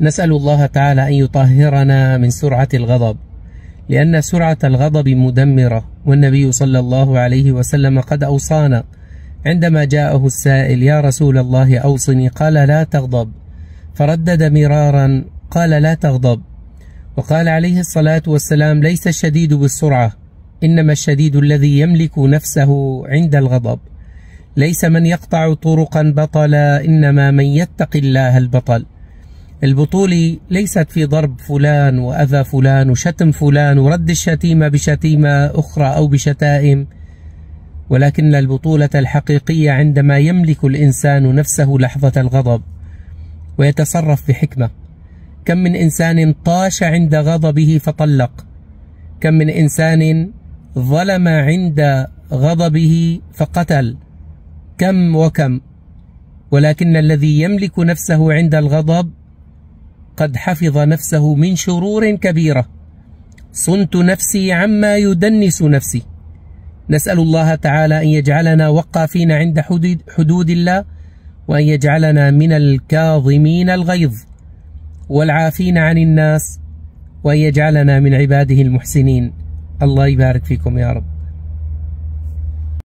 نسأل الله تعالى أن يطهرنا من سرعة الغضب لأن سرعة الغضب مدمرة والنبي صلى الله عليه وسلم قد أوصانا عندما جاءه السائل يا رسول الله أوصني. قال لا تغضب. فردد مرارا قال لا تغضب. وقال عليه الصلاة والسلام ليس الشديد بالسرعة إنما الشديد الذي يملك نفسه عند الغضب. ليس من يقطع طرقا بطلا إنما من يتقي الله البطل. البطولة ليست في ضرب فلان وأذى فلان وشتم فلان ورد الشتيمة بشتيمة أخرى أو بشتائم ولكن البطولة الحقيقية عندما يملك الإنسان نفسه لحظة الغضب ويتصرف بحكمة. كم من إنسان طاش عند غضبه فطلق. كم من إنسان ظلم عند غضبه فقتل. كم وكم. ولكن الذي يملك نفسه عند الغضب قد حفظ نفسه من شرور كبيرة. صنت نفسي عما يدنس نفسي. نسأل الله تعالى أن يجعلنا وقافين عند حدود الله وأن يجعلنا من الكاظمين الغيظ والعافين عن الناس وأن يجعلنا من عباده المحسنين. الله يبارك فيكم يا رب.